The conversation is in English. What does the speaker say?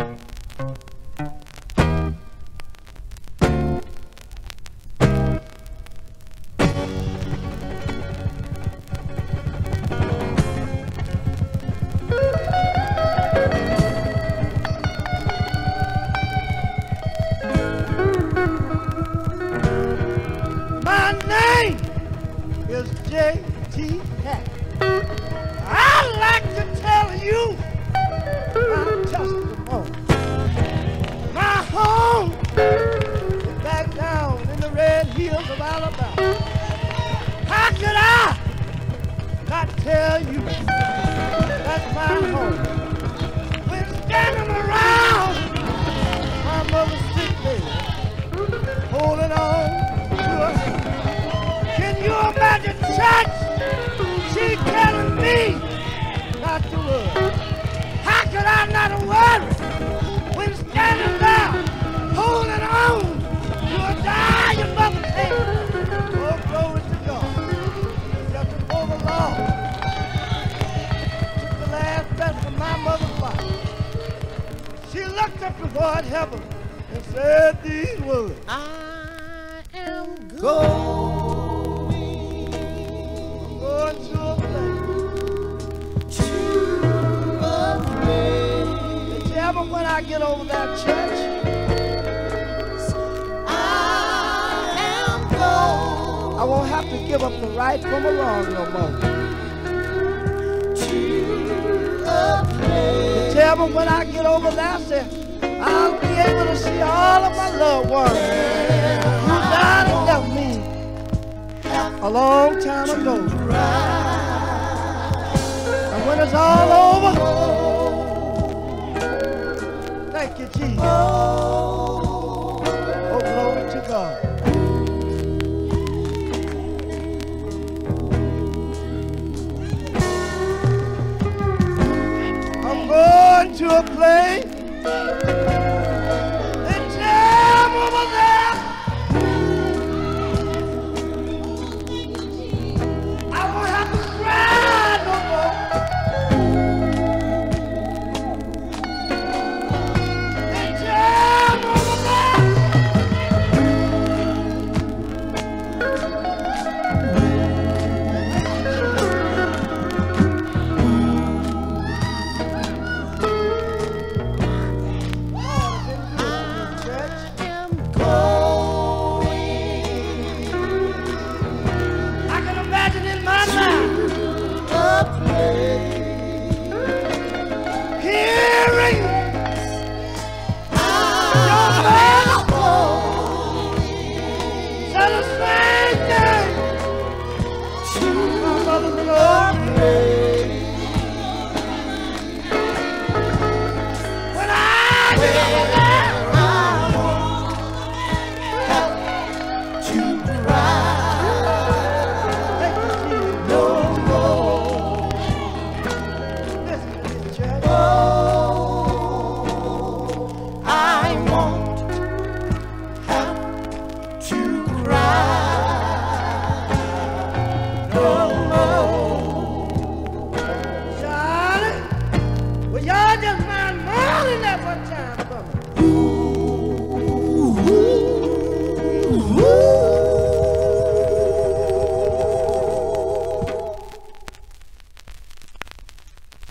My name is J.T. Hatten. I'd like to tell you tell you that's my home? When standing around my mother's sick bed, holding on to her. Can you imagine church? She telling me not to worry. How could I not worry looked up toward heaven and said these words. I am. Going to a place. Ever when I get over that church? I won't have to give up the right from a wrong no more. The tell me when I get over there, I'll be able to see all of my loved ones who died and left me a long time ago. And when it's all over, going to a place. When I one time for me.